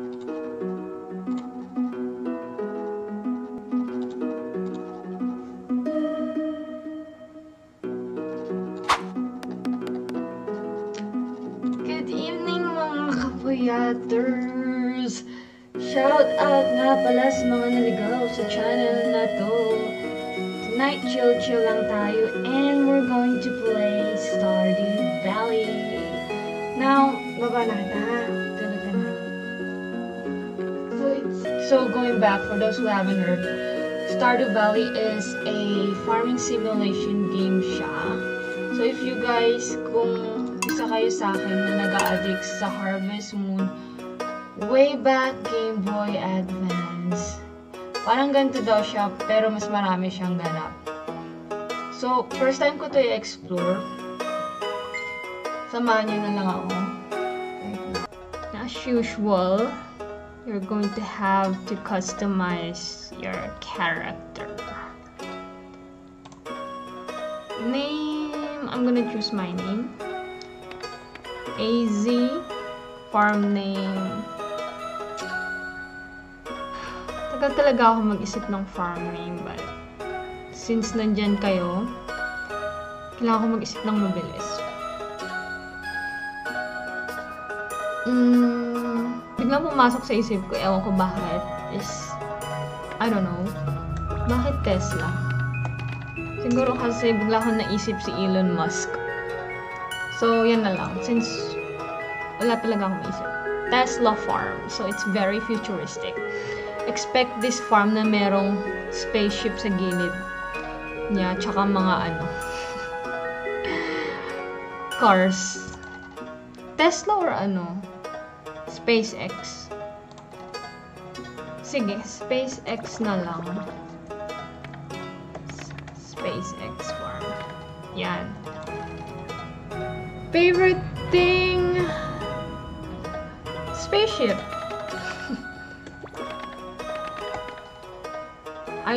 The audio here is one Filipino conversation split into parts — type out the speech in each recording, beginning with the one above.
Good evening mga kapuyaters! Shout out nga pala sa mga naligaw sa channel na to. Tonight, chill-chill lang tayo and we're going to play Stardew Valley. Now, baba na kita back, for those who haven't heard, Stardew Valley is a farming simulation game siya. So, if you guys, kung isa kayo sa akin na nag-addict sa Harvest Moon, way back Game Boy Advance. Parang ganito daw siya, pero mas marami siyang ganap. So, first time ko to i-explore. Samahan niyo na lang ako. As usual, you're going to have to customize your character. Name, I'm gonna choose my name. AZ, farm name. Tagal talaga ako mag-isip ng farm name, but since nandyan kayo, kailangan ko mag-isip ng mabilis. Mm, pumasok sa isip ko, ewan ko bakit, is, I don't know, bakit Tesla? Siguro kasi bigla ko naisip si Elon Musk. So, yan na lang. Since wala talaga akong isip. Tesla farm. So, it's very futuristic. Expect this farm na merong spaceship sa gilid niya, tsaka mga ano, cars. Tesla or ano? SpaceX. Sige, SpaceX na lang. SpaceX farm. Yan. Favorite thing? Spaceship.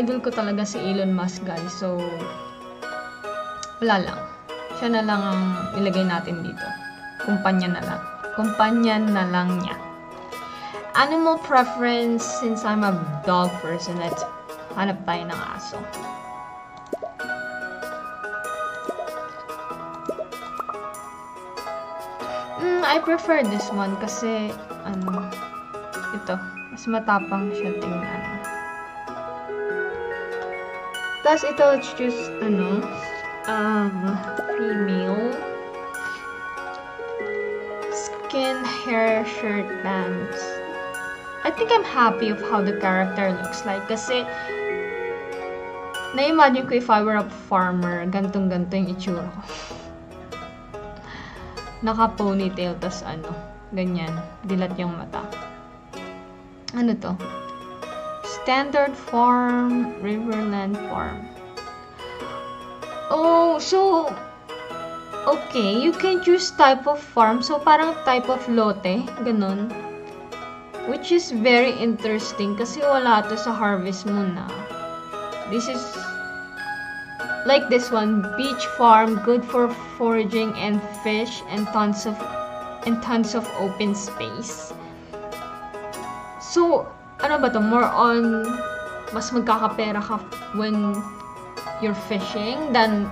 Idol ko talaga si Elon Musk, guys. So, wala lang. Siya na lang ang ilagay natin dito. Kumpanya na lang. Kumpanya na lang niya. Animal preference, since I'm a dog person, let's hanap tayo ng aso. Mm, I prefer this one kasi, ano, ito, mas matapang siya tingnan. Tapos ito, let's choose, ano, um, female. Skin, hair, shirt, pants. I think I'm happy of how the character looks like kasi na-imagine ko if I were a farmer, gantong-ganto yung itsura ko. Naka-ponytail, tas ano, ganyan, dilat yung mata. Ano to? Standard farm, Riverland farm. Oh, so, okay, you can choose type of farm. So, parang type of lote, ganun. Which is very interesting kasi wala to sa Harvest Moon na. This is like this one, beach farm, good for foraging and fish and tons of and tons of open space. So, ano ba to? More on mas magkakapera ka when you're fishing than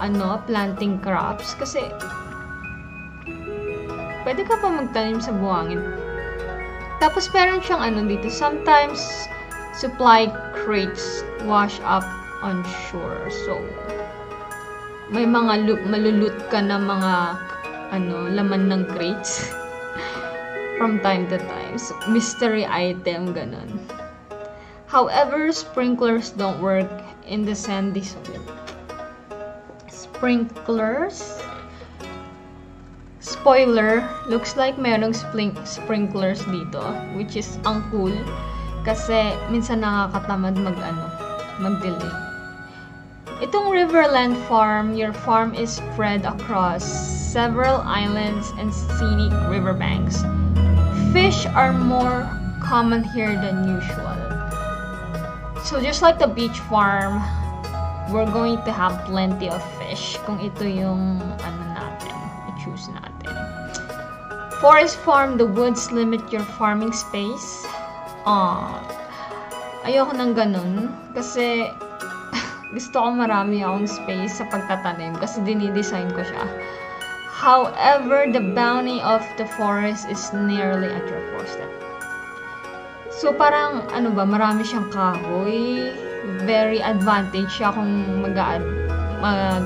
ano, planting crops kasi pwede ka pa magtanim sa buhangin. Tapos meron siyang ano dito, sometimes supply crates wash up on shore. So, may mga lu- malulut ka na mga ano, laman ng crates from time to time. So, mystery item, ganun. However, sprinklers don't work in the sandy soil. Sprinklers? Spoiler, looks like merong spring sprinklers dito, which is ang cool. Kasi minsan nakakatamad mag ano, mag-delay. Itong Riverland Farm, your farm is spread across several islands and scenic riverbanks. Fish are more common here than usual. So just like the beach farm, we're going to have plenty of fish kung ito yung ano natin, i-choose natin. Forest farm, the woods limit your farming space. Ah, ayoko ng ganun. Kasi, gusto ko marami akong space sa pagtatanim. Kasi dinidesign ko siya. However, the bounty of the forest is nearly at your doorstep. So, parang, ano ba, marami siyang kahoy. Very advantage siya kung mag mag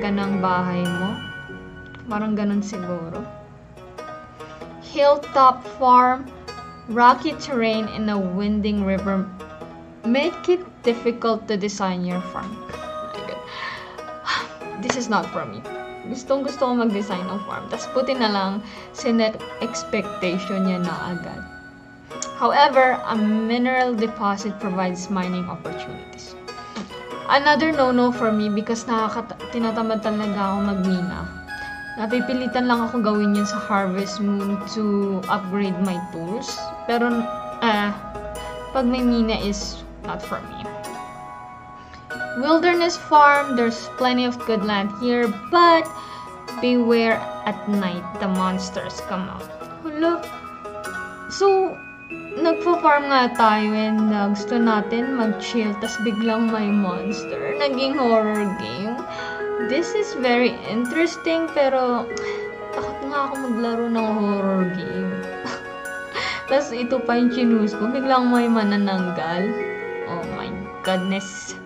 ka ng bahay mo. Parang ganun siguro. Hilltop farm, rocky terrain in a winding river make it difficult to design your farm. This is not for me gustong gusto ko mag-design ng farm. Tapos puti na lang, sinet expectation niya na agad. However, a mineral deposit provides mining opportunities. Another no-no for me because nakaka- tinatamad talaga ako magmina. Napipilitan lang ako gawin yun sa Harvest Moon to upgrade my tools. Pero, eh, pag may mina is not for me. Wilderness farm, there's plenty of good land here, but beware at night the monsters come out. Hello? So, nagpo-farm nga tayo and uh, gusto natin mag-chill, tas biglang may monster. Naging horror game. This is very interesting, pero takot nga ako maglaro ng horror game. tas ito pa yung chinus ko, biglang may manananggal. Oh my goodness.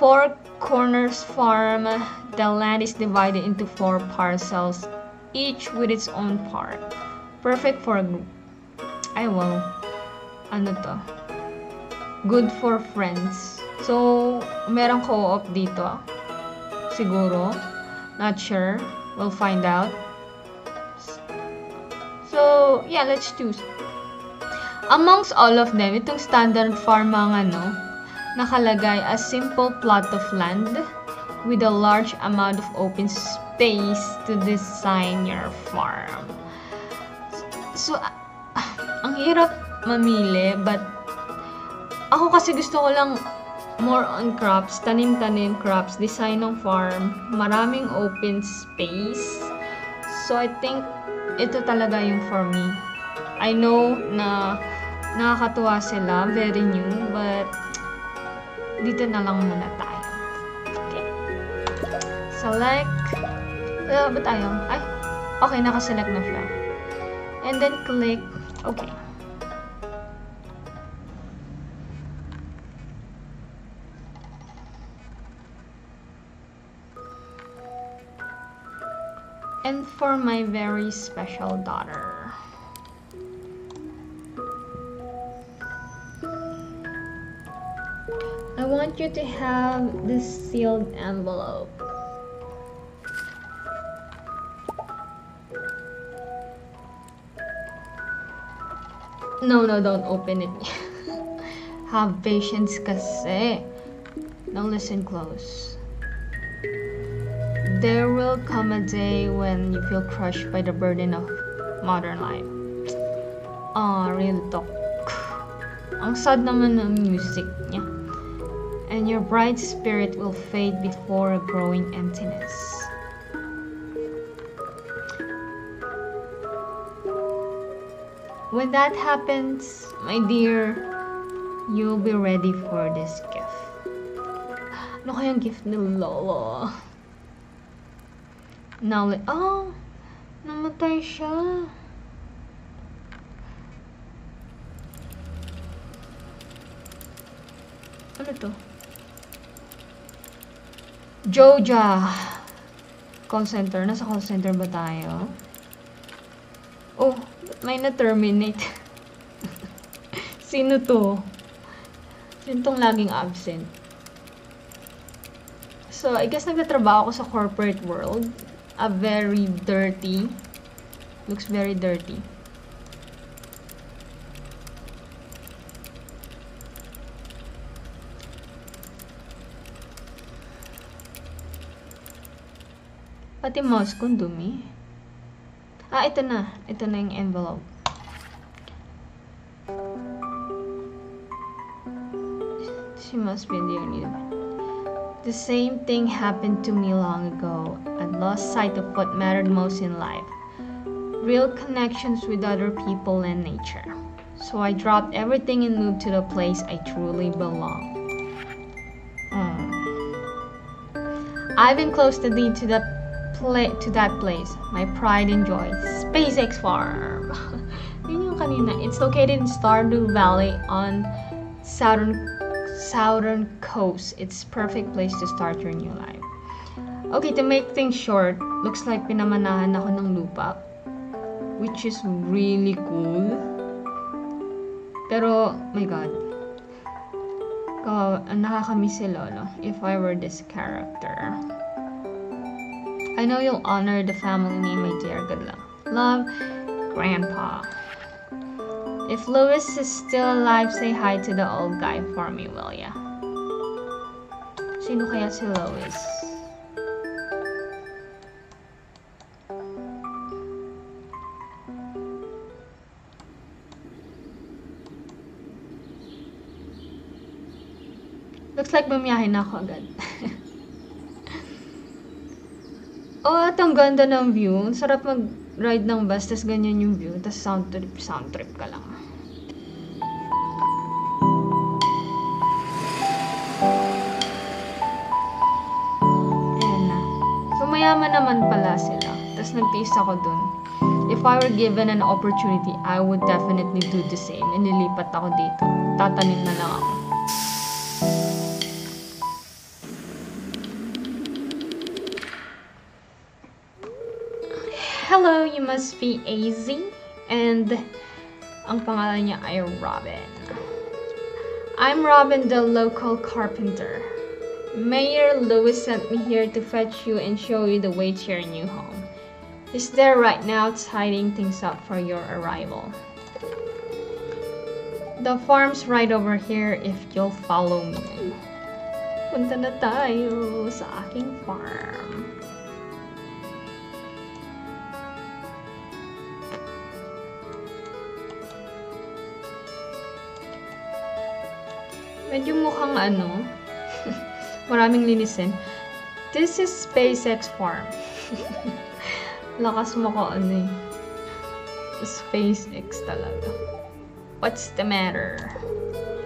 Four Corners Farm, the land is divided into four parcels, each with its own part. Perfect for a group. Ay, wow. Ano to? Good for friends. So, merong co-op dito. Siguro. Not sure. We'll find out. So, yeah, let's choose. Amongst all of them, itong standard farm mga ano, nakalagay a simple plot of land with a large amount of open space to design your farm. So, uh, ang hirap mamili, but ako kasi gusto ko lang more on crops, tanim-tanim crops, design ng farm, maraming open space. So, I think ito talaga yung for me. I know na nakakatuwa sila, very new, but dito na lang muna tayo. Okay. Select. Uh, ba tayo? Ay, okay, nakaselect na siya. And then click, okay. And for my very special daughter. I want you to have this sealed envelope. No, no, don't open it. have patience kasi. Eh, now listen close. There will come a day when you feel crushed by the burden of modern life. Ah, real talk. Ang sad naman ng music niya. and your bright spirit will fade before a growing emptiness. When that happens, my dear, you'll be ready for this gift. Ano kayang gift ni Lolo? Now, oh, namatay siya. Ano to? Joja. Call center. Nasa call center ba tayo? Oh, may na-terminate. Sino to? Sino tong laging absent? So, I guess nagtatrabaho ako sa corporate world. A very dirty. Looks very dirty. Pati mouse ko dumi. Ah, ito na. Ito na yung envelope. She must be the only The same thing happened to me long ago. Had lost sight of what mattered most in life real connections with other people and nature. So I dropped everything and moved to the place I truly belong. Mm. I've been close to lead to that pla- to that place, my pride and joy, SpaceX Farm. It's located in Stardew Valley on southern southern coast. It's perfect place to start your new life. Okay, to make things short, looks like pinamanahan ako ng lupa. Which is really cool. Pero, my God. Ang nakakamiss si Lolo if I were this character. I know you'll honor the family name, my dear. Good luck. Love, Grandpa. If Louis is still alive, say hi to the old guy for me, will ya? Sino kaya si Louis? Looks like bumiyahin na ako agad. oh, at ang ganda ng view. Sarap mag-ride ng bus, tas ganyan yung view. Tas sound trip, sound trip ka lang. Ayan na. So, naman pala sila. Tas nag-taste ako dun. If I were given an opportunity, I would definitely do the same. And nilipat ako dito. Tatanim na lang ako. Must be AZ. And ang pangalan niya ay Robin. I'm Robin, the local carpenter. Mayor Lewis sent me here to fetch you and show you the way to your new home. He's there right now tidying things up for your arrival. The farm's right over here if you'll follow me. Punta na tayo sa aking farm. Medyo mukhang ano, maraming linisin. This is SpaceX Farm. Lakas mo ko ano eh. SpaceX talaga. What's the matter?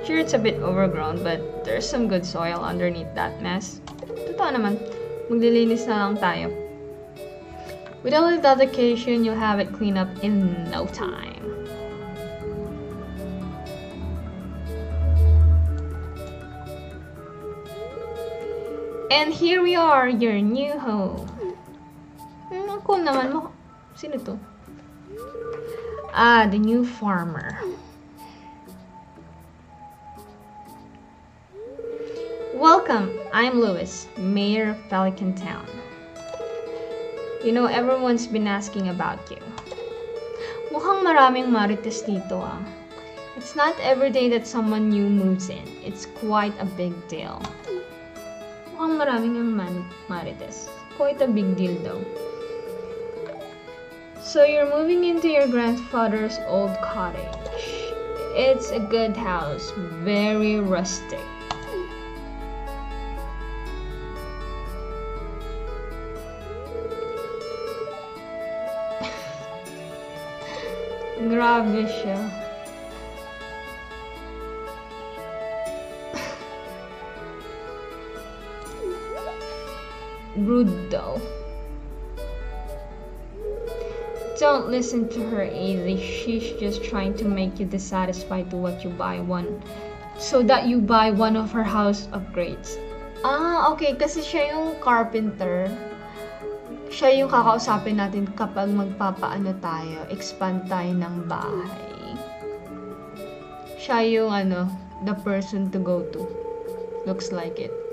Sure, it's a bit overgrown, but there's some good soil underneath that mess. Totoo naman, maglilinis na lang tayo. With a little dedication, you'll have it clean up in no time. And here we are, your new home. Ang naman mo. Sino to? Ah, the new farmer. Welcome, I'm Lewis, Mayor of Pelican Town. You know, everyone's been asking about you. Mukhang maraming marites dito ah. It's not every day that someone new moves in. It's quite a big deal. Mukhang maraming ang man- marites. Quite a big deal though. So you're moving into your grandfather's old cottage. It's a good house, very rustic. Grabe siya. Rude though. Don't listen to her, Ailey. She's just trying to make you dissatisfied to what you buy one. So that you buy one of her house upgrades. Ah, okay. Kasi siya yung carpenter. Siya yung kakausapin natin kapag magpapaano tayo, expand tayo ng bahay. Siya yung ano, the person to go to. Looks like it.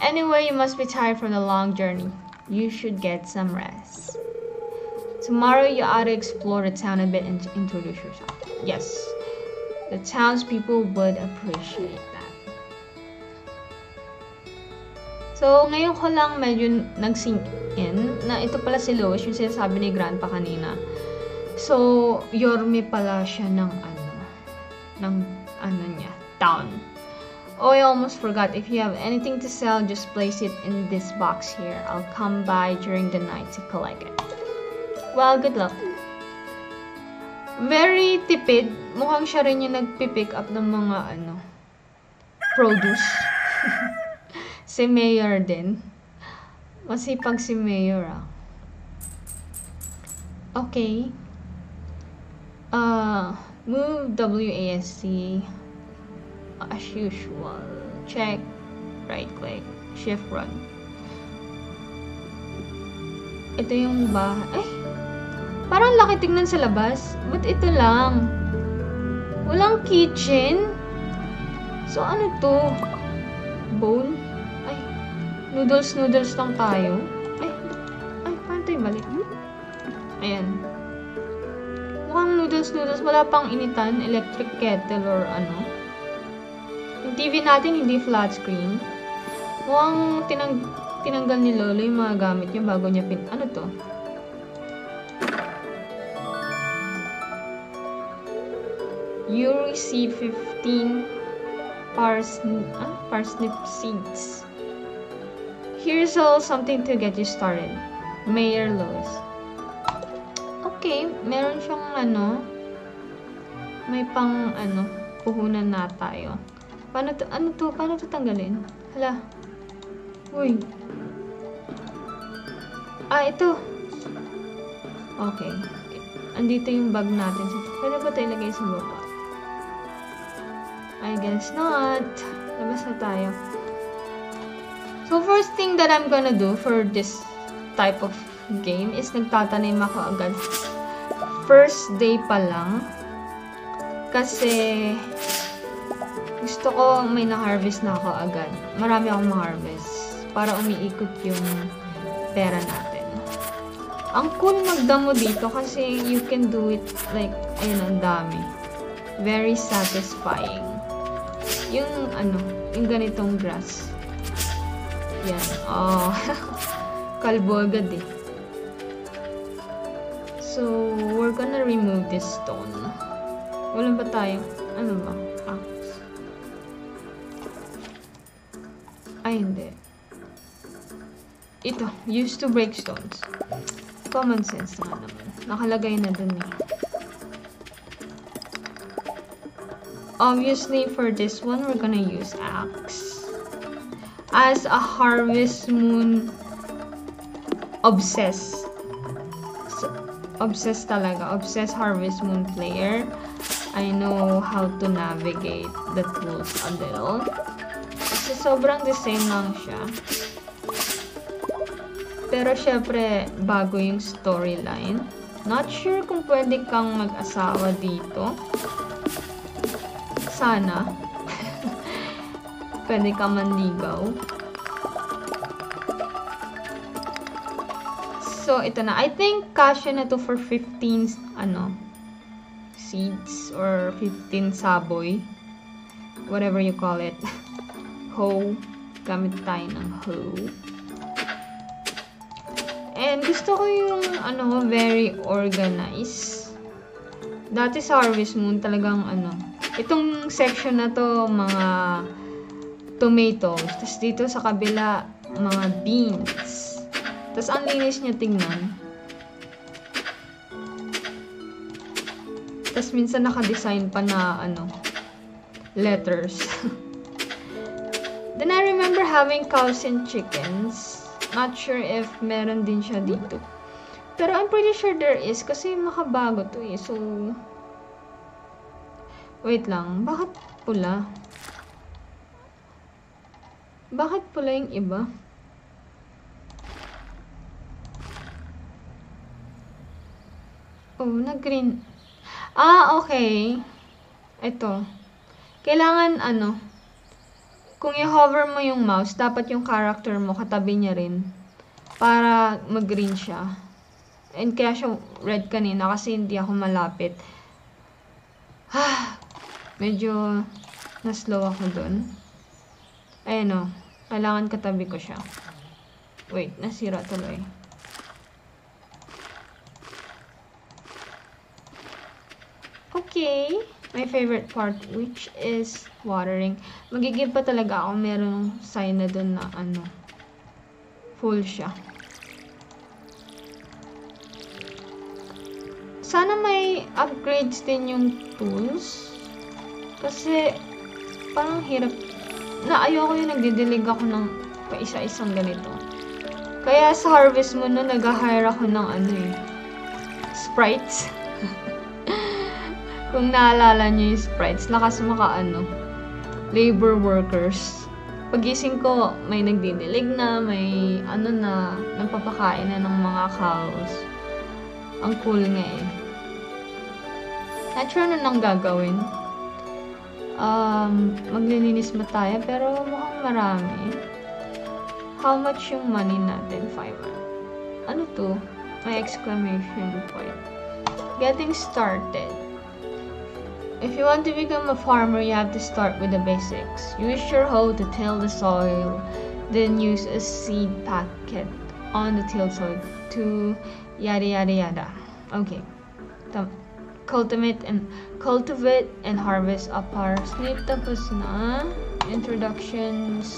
Anyway, you must be tired from the long journey. You should get some rest. Tomorrow you ought to explore the town a bit and introduce yourself. Yes, the townspeople would appreciate that. So, ngayon ko lang medyo nag-sink in na ito pala si Lois, yung sinasabi ni Grandpa kanina. So, Yorme pala siya ng ano, ng ano niya, town. Oh, I almost forgot. If you have anything to sell, just place it in this box here. I'll come by during the night to collect it. Well, good luck. Very tipid. Mukhang siya rin yung nagpipick up ng mga ano, produce. si Mayor din. Masipag si Mayor ah. Okay. Uh, move WASD as usual. Check. Right click. Shift run. Ito yung bahay. Ay! Parang laki tignan sa labas. Ba't ito lang? Walang kitchen? So, ano to? Bowl? Ay, noodles, noodles lang tayo. Ay, ay, paano tayo balik? Ayan. Mukhang noodles, noodles. Wala pang initan, electric kettle or ano. TV natin, hindi flat screen. Mukhang tinang tinanggal ni Lolo yung mga gamit niya bago niya pin... Ano to? You receive 15 parsnip, ah, parsnip seeds. Here's all something to get you started. Mayor Lowe's. Okay, meron siyang ano, may pang ano, puhunan na tayo. Paano to, ano to, paano to tanggalin? Hala. Uy. Ah, ito. Okay. Andito yung bag natin. Pwede ba tayo ilagay sa baba? I guess not. Labas na tayo. So, first thing that I'm gonna do for this type of game is nagtatanim ako agad. First day pa lang. Kasi, gusto ko may na-harvest na ako agad. Marami akong ma-harvest. Para umiikot yung pera natin. Ang cool magdamo dito kasi you can do it like, ayun, ang dami. Very satisfying. Yung, ano, yung ganitong grass. Yan. Oh, kalbo agad eh. So, we're gonna remove this stone. Wala ba tayo? Ano ba? Axe. Hindi. Ito, used to break stones. Common sense na naman. Nakalagay na dun eh. Obviously, for this one, we're gonna use axe. As a Harvest Moon obsessed. Obsessed talaga. Obsessed Harvest Moon player. I know how to navigate the tools a little. Sobrang the same lang siya. Pero syempre, bago yung storyline. Not sure kung pwede kang mag-asawa dito. Sana. pwede ka manligaw. So, ito na. I think kasya na to for 15, ano, seeds or 15 saboy. Whatever you call it. hoe. Gamit tayo ng hoe. And gusto ko yung, ano, very organized. Dati sa Harvest Moon, talagang, ano, itong section na to, mga tomatoes. Tapos dito sa kabila, mga beans. Tapos ang linis niya tingnan. Tapos minsan naka-design pa na, ano, letters. Then I remember having cows and chickens. Not sure if meron din siya dito. Pero I'm pretty sure there is kasi makabago to eh. So, wait lang. Bakit pula? Bakit pula yung iba? Oh, nag-green. Ah, okay. Ito. Kailangan ano, kung i-hover mo yung mouse, dapat yung character mo katabi niya rin para mag-green siya. And kaya siya red kanina kasi hindi ako malapit. Ah, medyo na-slow ako dun. Ayan o. Kailangan katabi ko siya. Wait, nasira tuloy. Okay. My favorite part, which is watering. Magigib pa talaga ako meron sign na dun na ano, full siya. Sana may upgrades din yung tools. Kasi, parang hirap. Na ayoko yung nagdidilig ako ng paisa-isang ganito. Kaya sa Harvest Moon no, nag-hire ako ng ano eh, sprites. Kung naalala niyo yung sprites, lakas maka ano, labor workers. Pagising ko, may nagdidilig na, may ano na, nagpapakain na ng mga cows. Ang cool nga eh. Not sure ano nang gagawin. Um, maglilinis ba tayo? Pero mukhang marami. How much yung money natin? 5 Ano to? May exclamation point. Getting started. If you want to become a farmer, you have to start with the basics. Use your hoe to till the soil, then use a seed packet on the tilled soil to yada yada yada. Okay. Cultivate and cultivate and harvest a parsnip. Tapos na introductions.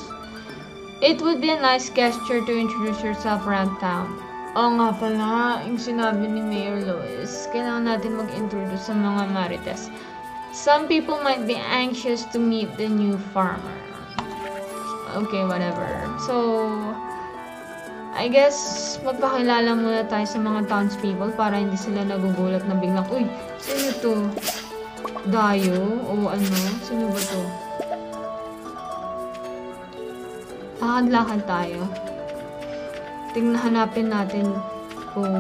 It would be a nice gesture to introduce yourself around town. Oo nga pala, yung sinabi ni Mayor Lois, kailangan natin mag-introduce sa mga marites. Some people might be anxious to meet the new farmer. Okay, whatever. So, I guess, magpakilala muna tayo sa mga townspeople para hindi sila nagugulat na biglang, Uy, sino to? Dayo? O ano? Sino ba to? Lakad-lakad tayo. Tingnan natin kung...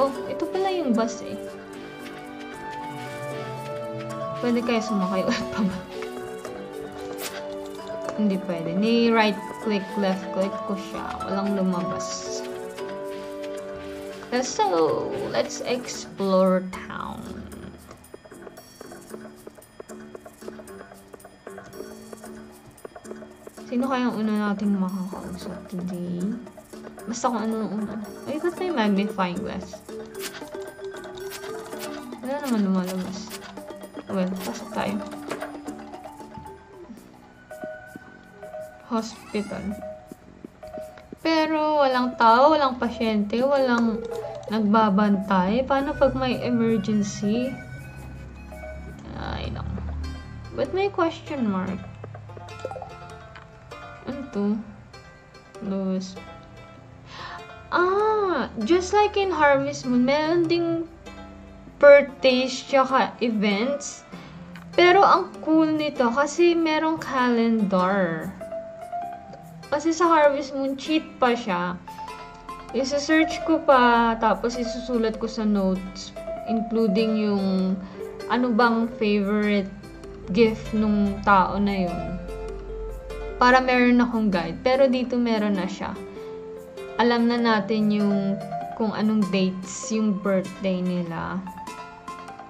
Oh, ito pala yung bus eh. Pwede kaya sumakay ulit pa ba? Hindi pwede. Ni right click, left click ko siya. Walang lumabas. So, let's explore town. Sino kaya ang una nating makakausap today? Basta kung ano ang una. Ay, ba't may magnifying glass? Wala naman lumalabas. Well, pasok tayo. Hospital. Pero walang tao, walang pasyente, walang nagbabantay. Paano pag may emergency? Ay, no. But may question mark. Ano to? Lewis. Ah, just like in Harvest Moon, meron ding birthdays tsaka events. Pero ang cool nito kasi merong calendar. Kasi sa Harvest Moon, cheat pa siya. Isa-search ko pa, tapos isusulat ko sa notes, including yung ano bang favorite gift nung tao na yun. Para meron akong guide. Pero dito meron na siya. Alam na natin yung kung anong dates yung birthday nila.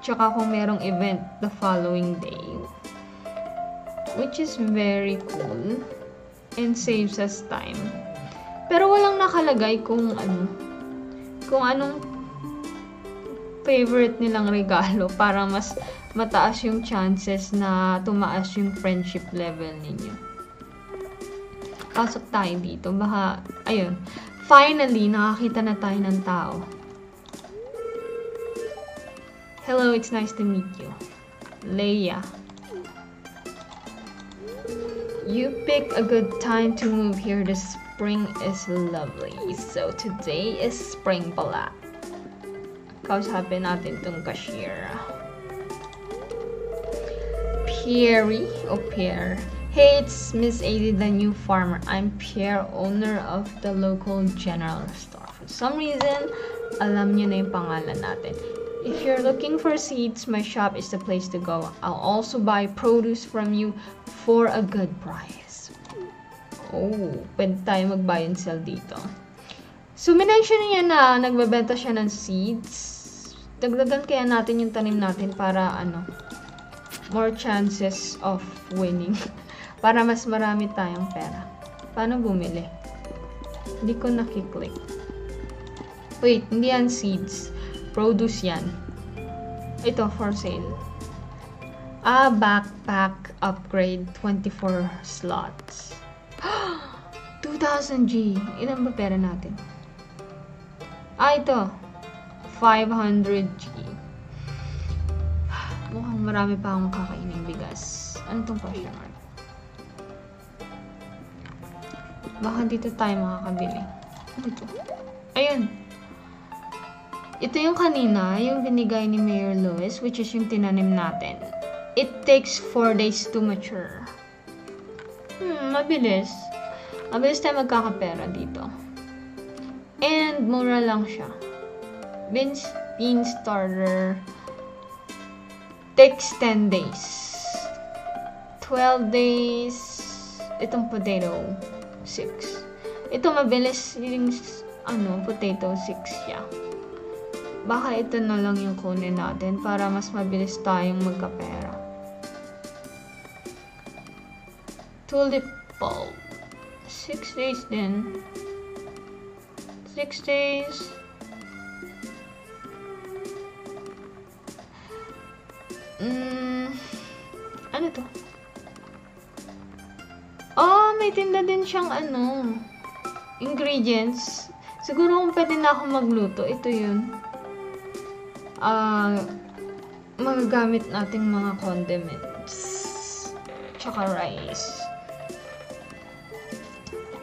Tsaka kung merong event the following day. Which is very cool. And saves us time. Pero walang nakalagay kung ano. Kung anong favorite nilang regalo para mas mataas yung chances na tumaas yung friendship level ninyo. Pasok tayo dito. Baka, ayun. Finally, nakakita na tayo ng tao. Hello, it's nice to meet you. Leia. You pick a good time to move here. The spring is lovely. So, today is spring pala. Kausapin natin tong cashier. Pierre o oh, Pierre. Hey, it's Miss Adi, the new farmer. I'm Pierre, owner of the local general store. For some reason, alam niyo na yung pangalan natin. If you're looking for seeds, my shop is the place to go. I'll also buy produce from you for a good price. Oh, pwede tayo mag-buy and sell dito. So, minention niya na nagbebenta siya ng seeds. Dagdagan kaya natin yung tanim natin para ano, more chances of winning. para mas marami tayong pera. Paano bumili? Hindi ko nakiklik. Wait, hindi yan seeds. Produce yan. Ito, for sale. Ah, backpack upgrade, 24 slots. 2,000 G. Ilan ba pera natin? Ah, ito. 500 G. Mukhang marami pa akong kakainin bigas. Ano tong question mark? Baka dito tayo makakabili. Ano ito? Ayun. Ito yung kanina, yung binigay ni Mayor Lewis, which is yung tinanim natin. It takes 4 days to mature. Hmm, mabilis. Mabilis tayo magkakapera dito. And mura lang siya. Beans, bean starter takes 10 days. 12 days. Itong potato, 6. Ito mabilis yung ano, potato 6 siya. Baka ito na lang yung kunin natin para mas mabilis tayong magkapera. Tulip bulb. 6 days din. 6 days. Mm, ano to? Oh, may tinda din siyang ano, ingredients. Siguro kung pwede na ako magluto, ito yun. Uh, magagamit nating mga condiments. Tsaka rice.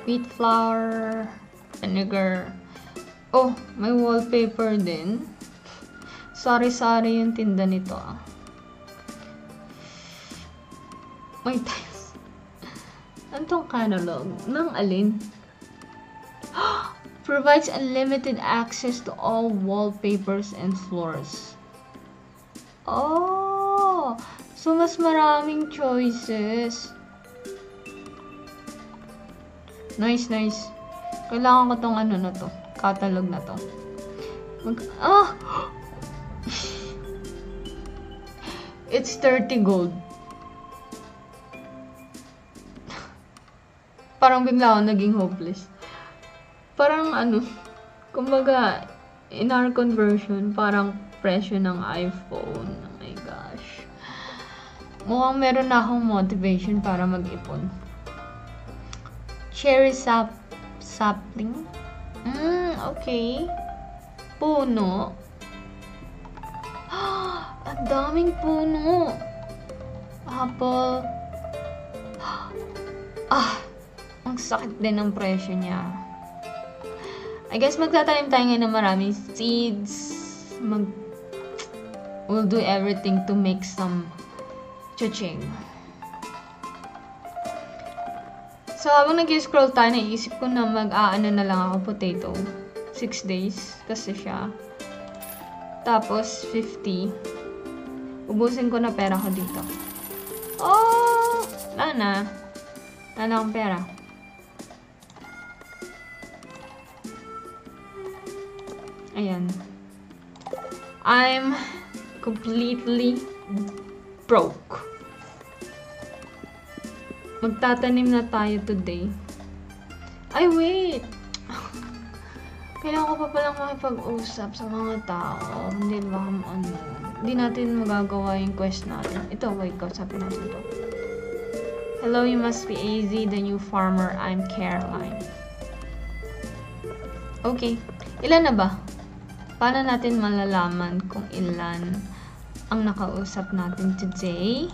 Wheat flour, vinegar. Oh, may wallpaper din. Sari-sari yung tinda nito ah. May tiles. Antong catalog? Nang alin? Provides unlimited access to all wallpapers and floors. Oh! So, mas maraming choices. Nice, nice. Kailangan ko tong ano na to. Catalog na to. Mag ah! It's 30 gold. Parang bigla ako naging hopeless. Parang ano, kumbaga, in our conversion, parang presyo ng iPhone. Oh my gosh. Mukhang meron na akong motivation para mag-ipon. Cherry sap sapling? Mm, okay. Puno. Ang daming puno. Apple. Ah, ang sakit din ng presyo niya. I guess magtatanim tayo ngayon ng maraming seeds. Mag... We'll do everything to make some chuching. So, habang nag-scroll tayo, naisip ko na mag-aano na lang ako potato. 6 days kasi siya. Tapos, 50. Ubusin ko na pera ko dito. Oh! Wala na. Wala akong pera. Ayan. I'm completely broke. Magtatanim na tayo today. Ay, wait! Kailangan ko pa palang makipag-usap sa mga tao. Hindi ba, ano, hindi natin magagawa yung quest natin. Ito, wait, kausapin natin to. Hello, you must be AZ, the new farmer. I'm Caroline. Okay. Ilan na ba? Paano natin malalaman kung ilan ang nakausap natin today?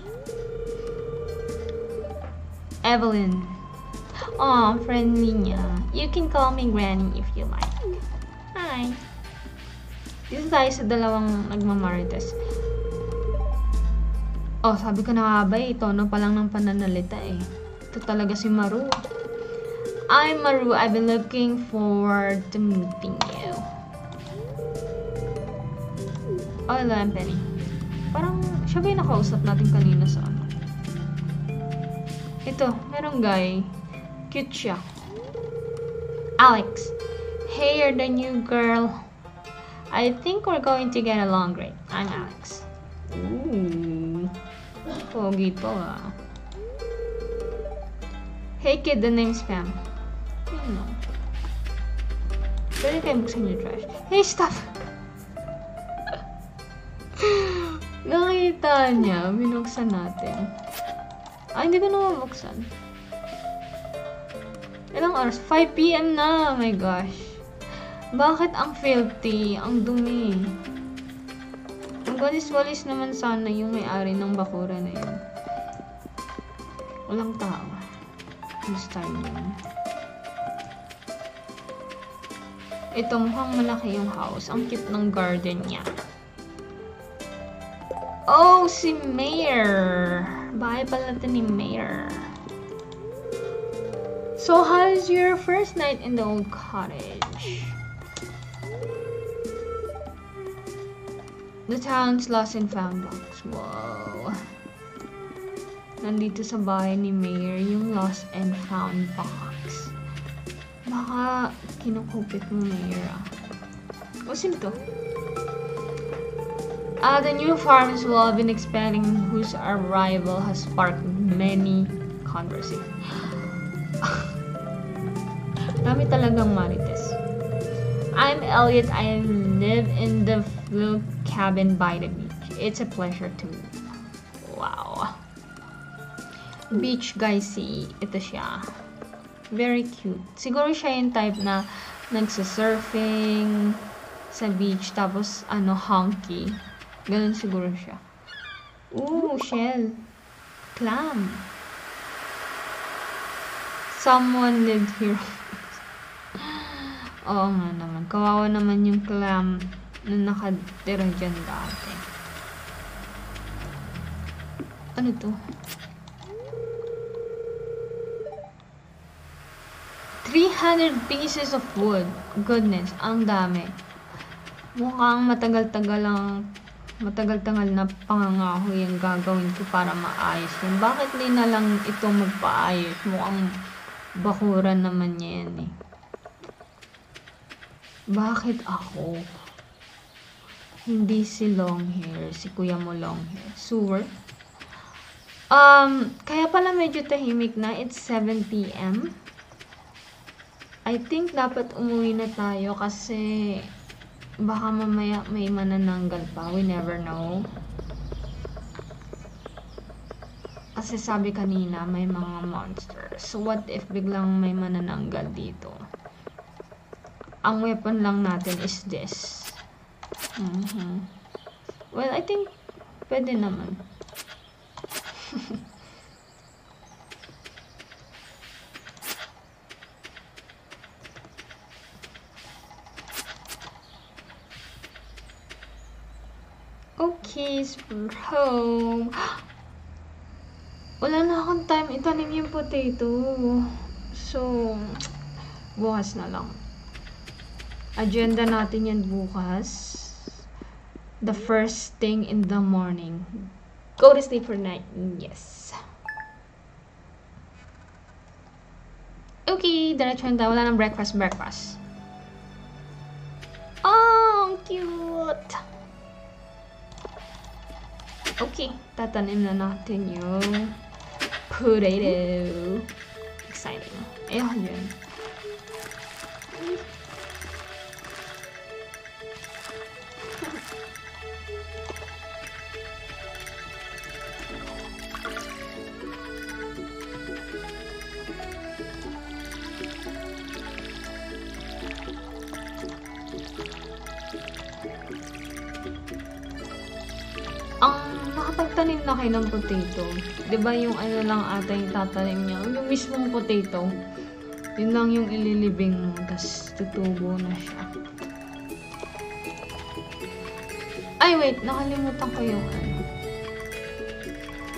Evelyn. Aw, friendly niya. You can call me Granny if you like. Hi. Dito tayo sa dalawang nagmamarites. Oh, sabi ko na nga ba eh, tono pa lang ng pananalita eh. Ito talaga si Maru. I'm Maru. I've been looking forward to meeting you. Oh, hello, I'm Penny. Parang, siya ba yung nakausap natin kanina sa ano? Ito, merong guy. Cute siya. Alex. Hey, you're the new girl. I think we're going to get along great. I'm Alex. Ooh. Pogi to ah. Hey kid, the name's Pam. Know. Pwede kayo buksan yung trash. Hey, stop! Nakita kita niya. Binuksan natin. Ay, hindi ko na mabuksan. Ilang oras? 5pm na! Oh my gosh. Bakit ang filthy? Ang dumi. Ang walis-walis naman sana yung may-ari ng bakura na yun. Walang tao. This time yun. Ito, mukhang malaki yung house. Ang cute ng garden niya. Oh, si Mayor! Bahay pala ito ni Mayor. So, how's your first night in the old cottage? The town's lost and found box. Wow. Nandito sa bahay ni Mayor yung lost and found box. Baka kinukupit mo, Mayor ah. O, sino to? Uh, the new farms will have been expanding whose arrival has sparked many conversations. Dami talagang marites. I'm Elliot. I live in the little cabin by the beach. It's a pleasure to me. Wow. Beach guy si ito siya. Very cute. Siguro siya yung type na nagsasurfing sa beach tapos ano honky. Ganun siguro siya. Ooh, shell. Clam. Someone lived here. Oo nga naman. Kawawa naman yung clam na nakatira dyan dati. Ano to? 300 pieces of wood. Goodness, ang dami. Mukhang matagal-tagal lang matagal-tagal na pangangako yung gagawin ko para maayos yun. Bakit di na lang ito magpaayos? Mukhang bakuran naman niya yan eh. Bakit ako? Hindi si long hair, si kuya mo long hair. Sewer? Um, kaya pala medyo tahimik na. It's 7pm. I think dapat umuwi na tayo kasi baka mamaya may manananggal pa. We never know. Kasi sabi kanina, may mga monsters. So, what if biglang may manananggal dito? Ang weapon lang natin is this. Mm -hmm. Well, I think pwede naman. Okay, for home. Wala na akong time itanim yung potato. So, bukas na lang. Agenda natin yan bukas. The first thing in the morning. Go to sleep for night. Yes. Okay, diretso na wala ng breakfast, breakfast. Oh, cute! Okay, tatanim na natin yung potato. Exciting. Ayun, yun. Nakapagtanim na kayo ng potato, ba yung ano lang ata yung tatanim niya, yung mismong potato, yun lang yung ililibing mo, tapos tutubo na siya. Ay, wait, nakalimutan ko yung ano,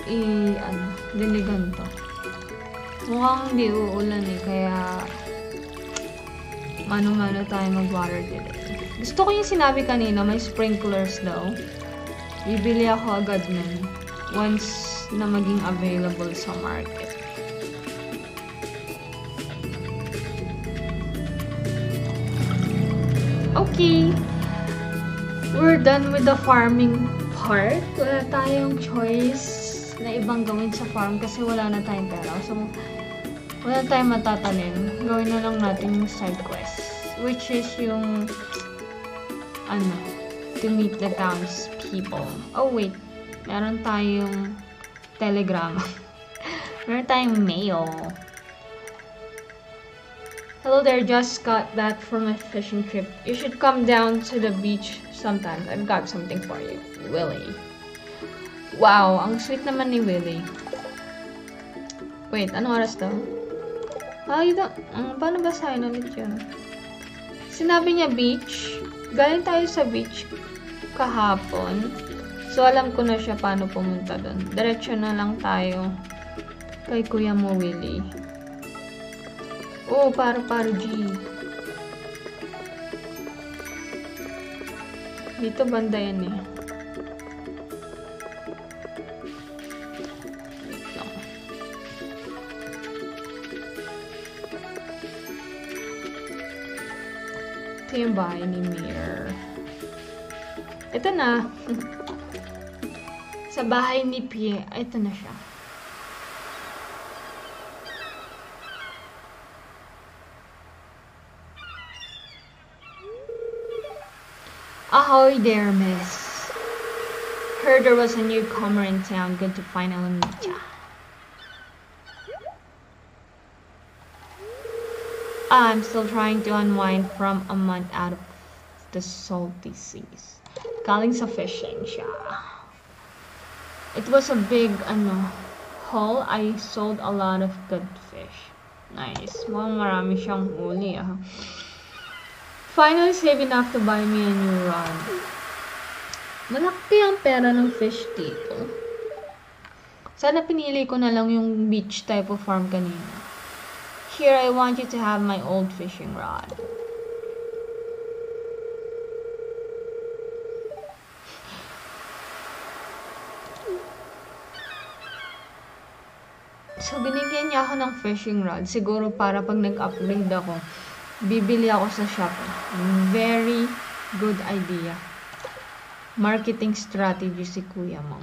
i, ano, diligan to. Mukhang hindi uulan eh, kaya mano-mano tayo mag-water delay. Gusto ko yung sinabi kanina, may sprinklers daw. Bibili ako agad nun once na maging available sa market. Okay. We're done with the farming part. Wala tayong choice na ibang gawin sa farm kasi wala na tayong pera. So, wala tayong matatanim. Gawin na lang natin yung side quest. Which is yung ano, to meet the townspeople. Oh, wait. Meron tayong telegrama. Meron tayong mail. Hello there, just got back from a fishing trip. You should come down to the beach sometimes. I've got something for you. Willie. Wow, ang sweet naman ni Willie. Wait, anong oras daw? Ay, da, um, paano ba sign ulit yun? Sinabi niya beach. Galing tayo sa beach kahapon. So, alam ko na siya paano pumunta doon. Diretso na lang tayo kay Kuya mo, Willie. Oh, paro G. Dito banda yan eh. Ito yung bahay ni Mir. Ito na. Sa bahay ni Pie. Ito na siya. Ahoy there, miss. Heard there was a newcomer in town. Good to finally meet ya. I'm still trying to unwind from a month out of the salty seas. Galing sa fishing siya. It was a big, ano, haul. I sold a lot of good fish. Nice. Mukhang marami siyang huli, ah. Finally save enough to buy me a new rod. Malaki ang pera ng fish dito. Sana pinili ko na lang yung beach type of farm kanina. Here, I want you to have my old fishing rod. So, binigyan niya ako ng fishing rod. Siguro para pag nag-upgrade ako, bibili ako sa Shopee. Very good idea. Marketing strategy si kuya mo.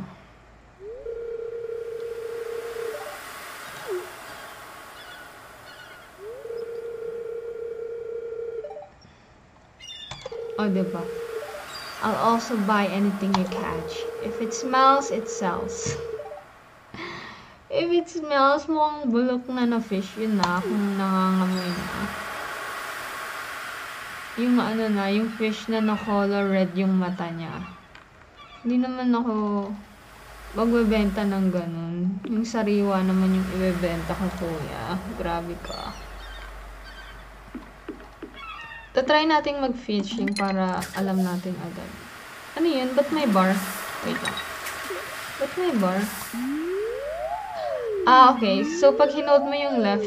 O, diba? I'll also buy anything you catch. If it smells, it sells. If it smells mo ang bulok na na fish, yun na, kung nangangamoy na. Yung ano na, yung fish na na color red yung mata niya. Hindi naman ako magbebenta ng ganun. Yung sariwa naman yung ibebenta ko, kuya. Grabe ka. Tatry nating mag-fishing para alam natin agad. Ano yun? Ba't may bar? Wait lang. Ba't may bar? Ah, okay. So, pag hinold mo yung left,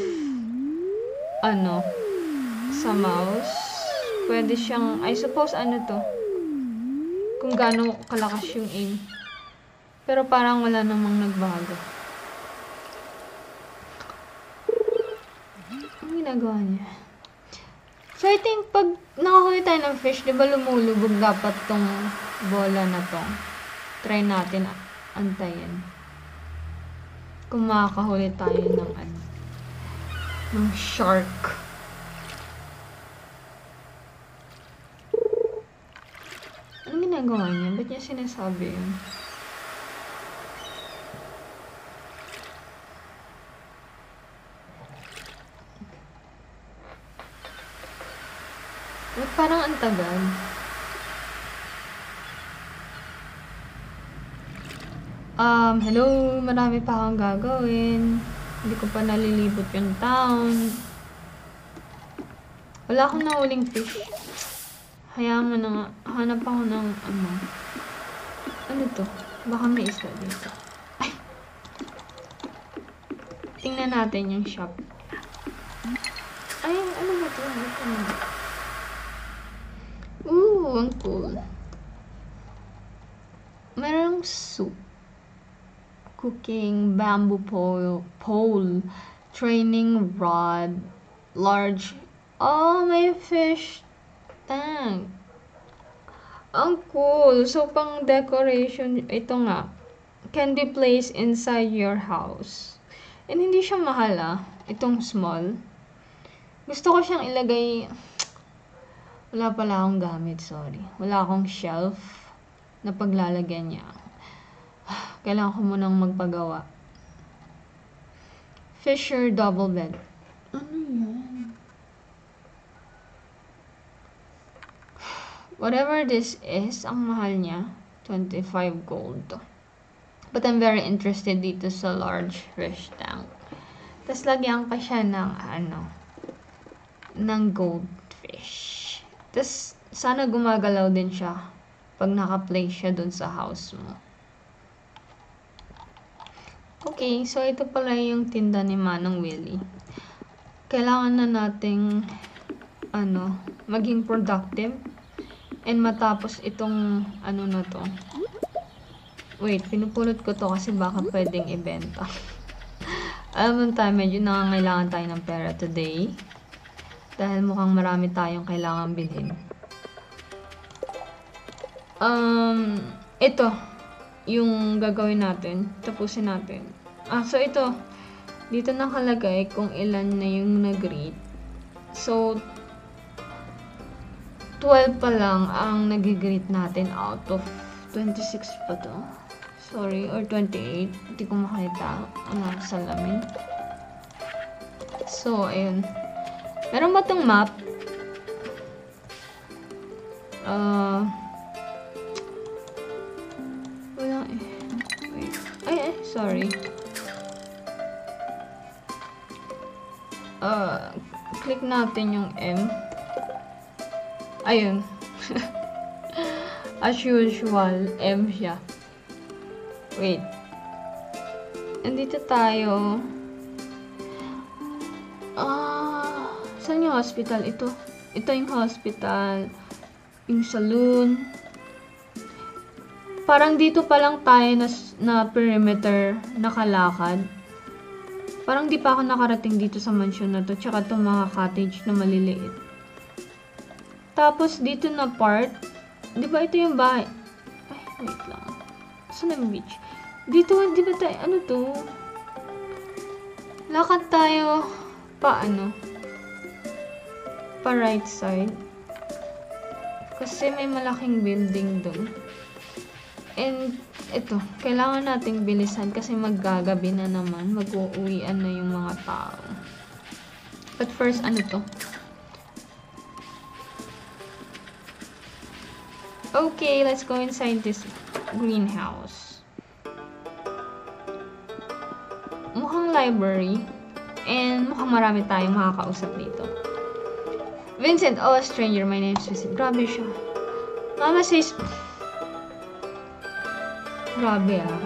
ano, sa mouse, pwede siyang, I suppose, ano to, kung gaano kalakas yung aim. Pero parang wala namang nagbago. Ang ginagawa niya? So, I think pag nakahuli tayo ng fish, di ba lumulubog dapat tong bola na to? Try natin antayin. Kung makakahuli tayo ng ano, ng shark. Anong ginagawa niya? Ba't niya sinasabi yun? Ba't parang ang tagal? Um, hello, marami pa akong gagawin. Hindi ko pa nalilibot yung town. Wala akong nahuling fish. Hayaan mo na nga. Hanap ako ng ano. Ano to? Baka may isda dito. Ay! Tingnan natin yung shop. Ay, ano ba to? Ano? Ooh, ang cool. Merong soup. Cooking, bamboo pole, pole, training rod, large. Oh, may fish tank. Ang cool. So, pang decoration, ito nga, can be placed inside your house. And hindi siya mahal ah. Itong small. Gusto ko siyang ilagay, wala pala akong gamit, sorry. Wala akong shelf na paglalagyan niya. Kailangan ko munang magpagawa. Fisher double bed. Ano yan? Whatever this is, ang mahal niya, 25 gold. But I'm very interested dito sa large fish tank. Tapos lagyan pa siya ng ano, ng goldfish. Tapos sana gumagalaw din siya pag naka-play siya dun sa house mo. Okay, so ito pala yung tinda ni Manong Willie. Kailangan na nating ano, maging productive and matapos itong ano na to. Wait, pinupulot ko to kasi baka pwedeng ibenta. Alam mo tayo, medyo nangangailangan tayo ng pera today. Dahil mukhang marami tayong kailangan bilhin. Um, ito, yung gagawin natin. Tapusin natin. Ah, so ito, dito nakalagay kung ilan na yung nag-read. So, 12 pa lang ang nag-greet natin out of 26 pa to. Sorry, or 28. Hindi ko makita ang salamin. So, ayun. Meron ba tong map? Uh, wala eh. Wait. Ay, ay, sorry. Uh, click natin yung M. Ayun. As usual, M siya. Wait. Andito tayo. Ah, saan yung hospital? Ito. Ito yung hospital. Yung saloon. Parang dito pa lang tayo na, na perimeter nakalakad. Parang di pa ako nakarating dito sa mansion na to. Tsaka itong mga cottage na maliliit. Tapos dito na part. Di ba ito yung bahay? Ay, wait lang. Saan yung beach? Dito, di ba tayo, ano to? Lakad tayo pa ano? Pa right side. Kasi may malaking building doon. And, ito, kailangan nating bilisan kasi maggagabi na naman. Mag-uuwian na yung mga tao. But first, ano to? Okay, let's go inside this greenhouse. Mukhang library. And mukhang marami tayong makakausap dito. Vincent, oh, stranger. My name is Vincent. Grabe siya. Mama says... Grabe ah.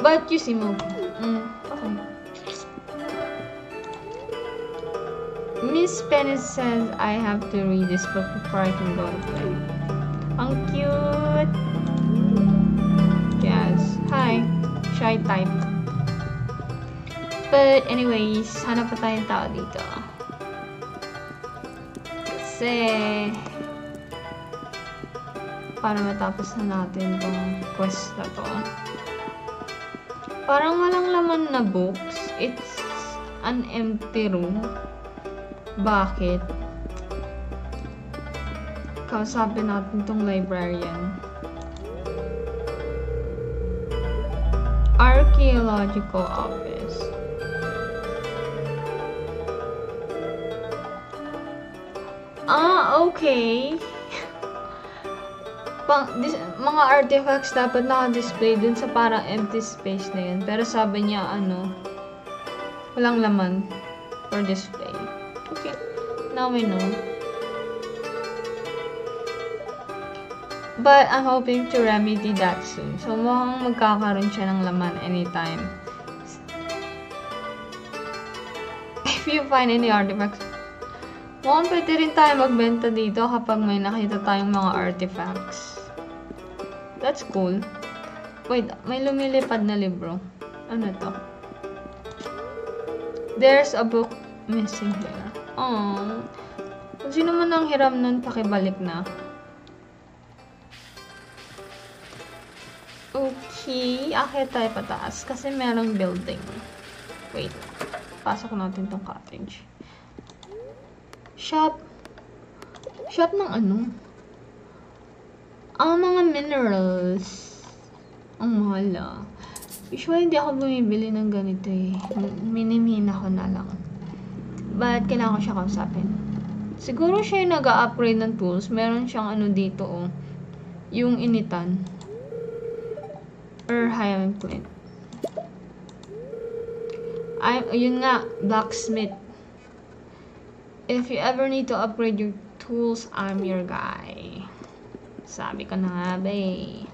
But you see mo. Mm, okay. Miss Penny says I have to read this book before I can go to play. Ang cute! Yes. Hi. Shy type. But anyways, hanap pa tayong tao dito. Kasi para matapos na natin tong quest na to. Parang walang laman na books. It's an empty room. Bakit? Kausapin natin tong librarian. Archaeological Office. Ah, okay. Pang, dis, mga artifacts dapat naka-display dun sa parang empty space na yun. Pero sabi niya, ano, walang laman for display. Okay. Now we know. But I'm hoping to remedy that soon. So, mukhang magkakaroon siya ng laman anytime. If you find any artifacts, mukhang pwede rin tayo magbenta dito kapag may nakita tayong mga artifacts. That's cool. Wait, may lumilipad na libro. Ano to? There's a book missing here. Oh. Kung sino man ang hiram nun, pakibalik na. Okay, akit tayo pataas kasi merong building. Wait, pasok natin tong cottage. Shop. Shop ng ano? Ang mga minerals. Ang mahal ah. Usually, hindi ako bumibili ng ganito eh. Minimina ko na lang. But, kailangan ko siya kausapin. Siguro siya yung nag-upgrade ng tools. Meron siyang ano dito oh. Yung initan. Or Highland Clint. I, yun nga, blacksmith. If you ever need to upgrade your tools, I'm your guy. Sabi ko na nga ba eh.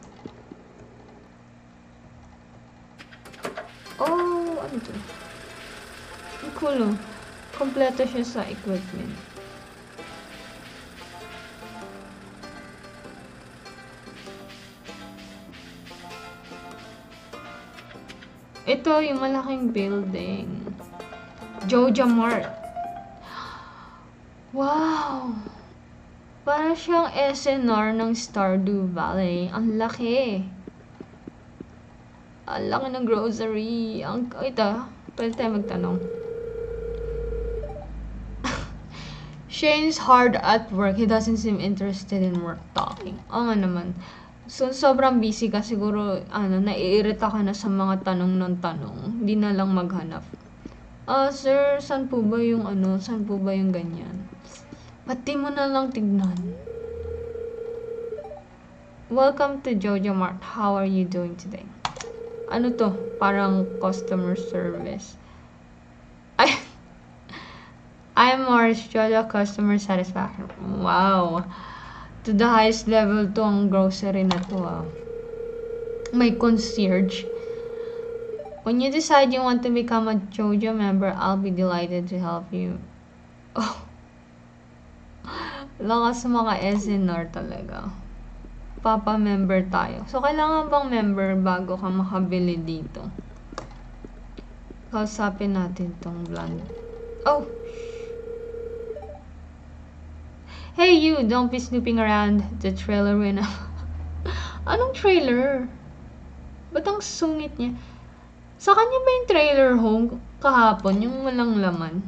Oh, ano to? Ang cool oh. Kompleto siya sa equipment. Ito, yung malaking building. Joja Mart. Wow! Para siyang SNR ng Stardew Valley. Ang laki. Ang laki ng grocery. Ang, ito, pwede tayo magtanong. Shane's hard at work. He doesn't seem interested in work talking. Oo nga naman. So, sobrang busy ka siguro, ano, naiirita ka na sa mga tanong ng tanong. Hindi na lang maghanap. Ah, uh, sir, saan po ba yung ano, saan po ba yung ganyan? Pati mo na lang tignan. Welcome to Jojo Mart. How are you doing today? Ano to? Parang customer service. Ay, I'm Morris Jojo Customer Satisfaction. Wow to the highest level to ang grocery na to ah. May concierge. When you decide you want to become a Jojo member, I'll be delighted to help you. Oh. Lakas mga SNR talaga. Papa-member tayo. So, kailangan bang member bago ka makabili dito? Kausapin natin tong blonde. Oh! Hey you, don't be snooping around the trailer when... Anong trailer? Ba't ang sungit niya? Sa kanya ba yung trailer home kahapon, yung walang laman?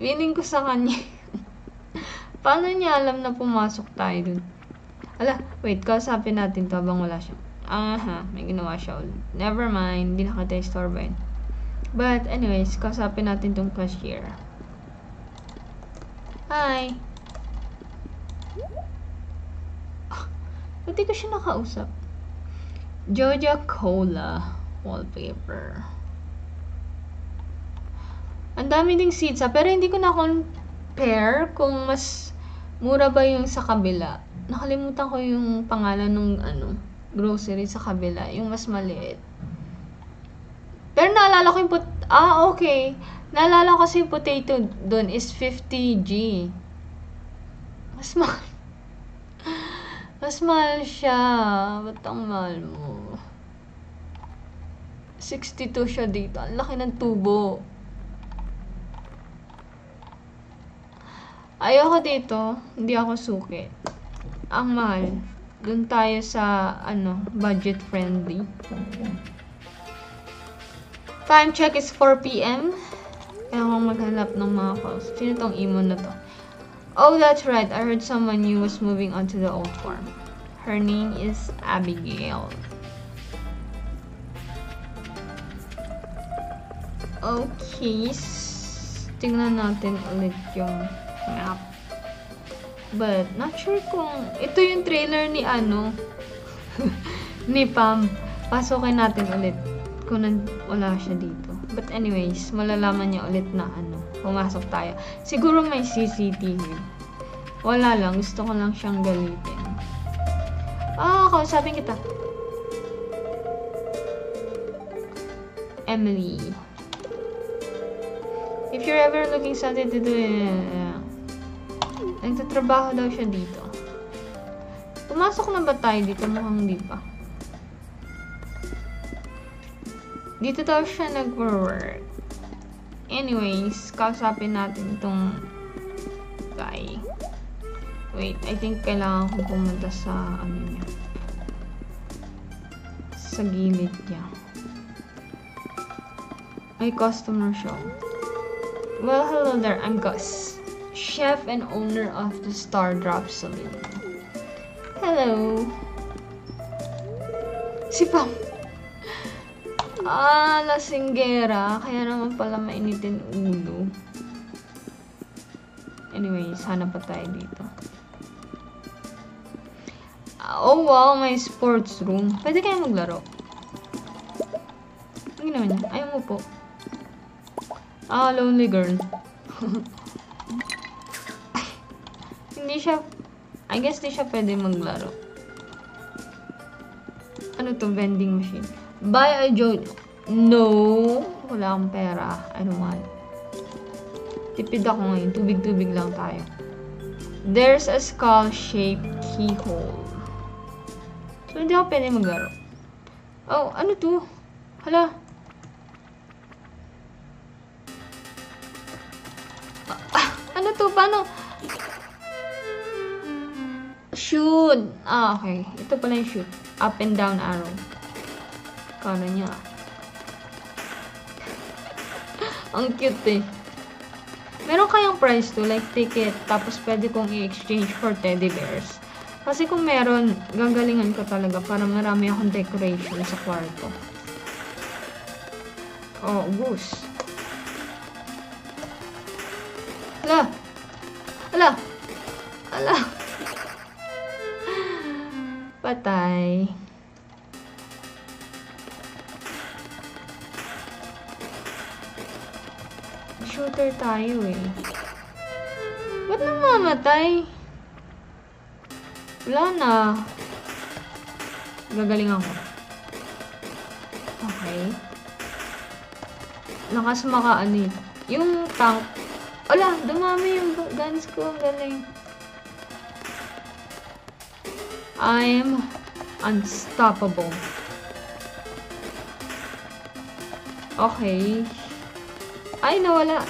Feeling ko sa kanya. Paano niya alam na pumasok tayo dun? Ala, wait, kausapin natin to habang wala siya. Aha, may ginawa siya ulit. Never mind, hindi na kita istorbahin. But anyways, kausapin natin tong cashier. Hi! Ba't ko siya nakausap? Georgia Cola wallpaper. Ang dami ding seeds ha, pero hindi ko na compare kung mas mura ba yung sa kabila. Nakalimutan ko yung pangalan ng ano, grocery sa kabila, yung mas maliit. Pero naalala ko yung put ah okay. Naalala ko kasi yung potato doon is 50G. Mas mahal. Mas mahal siya. Ba't ang mahal mo? 62 siya dito. Ang laki ng tubo. Ayoko dito. Hindi ako suki. Ang mahal. Doon tayo sa, ano, budget friendly. Time check is 4 p.m. Kaya akong maghanap ng mga calls. Sino tong imo na to? Oh, that's right. I heard someone new was moving onto the old farm. Her name is Abigail. Okay. Tingnan natin ulit yung map. But, not sure kung... Ito yung trailer ni ano. ni Pam. Pasokin natin ulit. Kung wala siya dito. But anyways, malalaman niya ulit na ano pumasok tayo. Siguro may CCTV. Wala lang. Gusto ko lang siyang galitin. Ah, oh, kausapin kita. Emily. If you're ever looking something to do, uh, nagtatrabaho daw siya dito. Pumasok na ba tayo dito? Mukhang hindi pa. Dito daw siya nag-work. Anyways, kausapin natin itong guy. Wait, I think kailangan ko pumunta sa ano niya. Sa gilid niya. May customer show. Well, hello there. I'm Gus. Chef and owner of the Star Drop Saloon. Hello. Si Pam. Ah, lasinggera. Kaya naman pala mainitin ulo. Anyway, sana pa tayo dito. Ah, Oh wow, may sports room. Pwede kayo maglaro. Ang ginawa niya? Ayaw mo po. Ah, lonely girl. Hindi siya... I guess di siya pwede maglaro. Ano to? Vending machine. Buy a joint. No. Wala akong pera. I don't want. Tipid ako ngayon. Tubig-tubig lang tayo. There's a skull-shaped keyhole. So, hindi ako pwede maglaro. Oh, ano to? Hala. Ah, ano to? Paano? Shoot! Ah, okay. Ito pala yung shoot. Up and down arrow. Kano niya. Ang cute eh. Meron kayang price to, like ticket, tapos pwede kong i-exchange for teddy bears. Kasi kung meron, gagalingan ko talaga para marami akong decoration sa kwarto. Oh, goose. Hala! Hala! Hala! Patay. Shooter tayo eh. Ba't namamatay? Wala na. Gagaling ako. Okay. Lakas maka ano eh. Yung tank. Wala, dumami yung guns ko. Galing. I'm unstoppable. Okay. Ay, nawala.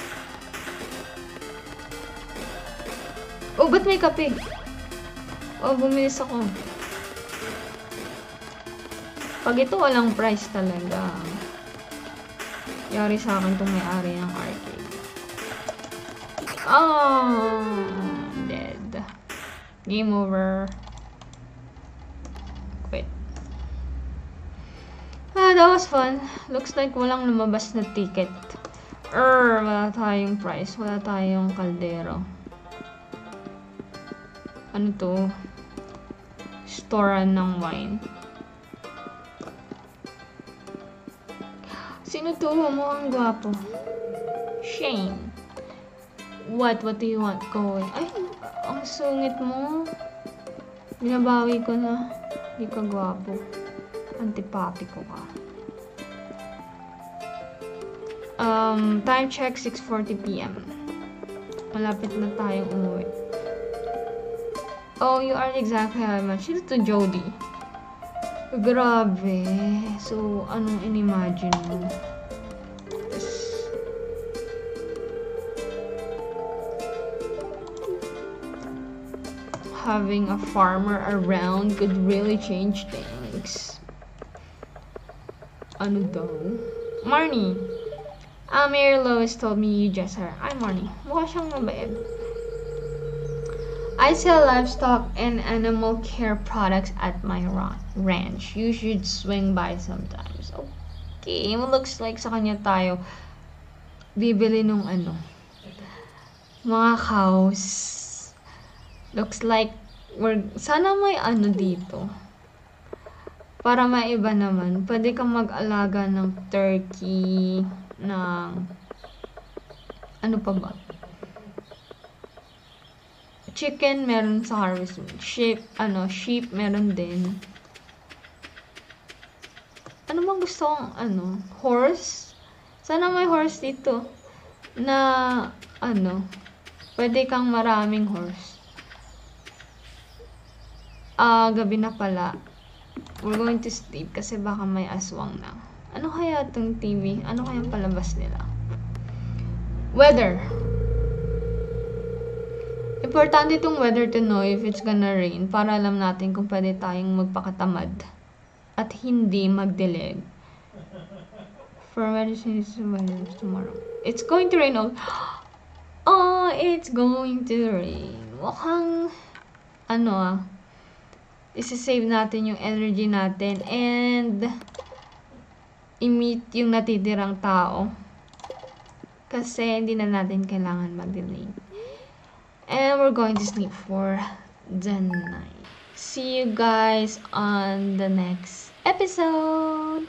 Oh, ba't may kape? Oh, bumilis ako. Pag ito walang price talaga. Yari sa akin itong may-ari ng arcade. Oh, dead. Game over. Quit. Ah, that was fun. Looks like walang lumabas na ticket. Er, wala tayong price. Wala tayong kaldero. Ano to? Storan ng wine. Sino to? Mukhang gwapo. Shane. What? What do you want? Go away. Ay, ang sungit mo. Binabawi ko na. Hindi ka gwapo. Antipatiko ka. Um, time check, 6.40pm. Malapit na tayong umuwi. Oh, you aren't exactly how I mentioned. To Jody? Grabe. So, anong inimagine mo? Having a farmer around could really change things. Ano daw? Marnie. Ah, Mayor Lois told me you just her. I'm Marnie. Mukha siyang mabait. I sell livestock and animal care products at my ra- ranch. You should swing by sometimes. Okay, looks like sa kanya tayo bibili nung ano, mga cows. Looks like we're, sana may ano dito. Para maiba naman, pwede kang mag-alaga ng turkey, ng ano pa ba? Chicken meron sa harvest moon. Sheep, ano, sheep meron din. Ano bang gusto kong, ano, horse? Sana may horse dito. Na, ano, pwede kang maraming horse. Ah, gabi na pala. We're going to sleep kasi baka may aswang na. Ano kaya itong TV? Ano kaya palabas nila? Weather. Importante itong weather to know if it's gonna rain para alam natin kung pwede tayong magpakatamad at hindi magdilig. For medicine is tomorrow. It's going to rain. Oh, it's going to rain. Mukhang, ano ah, isa-save natin yung energy natin and i-meet yung natitirang tao. Kasi hindi na natin kailangan mag-delay. And we're going to sleep for the night. See you guys on the next episode.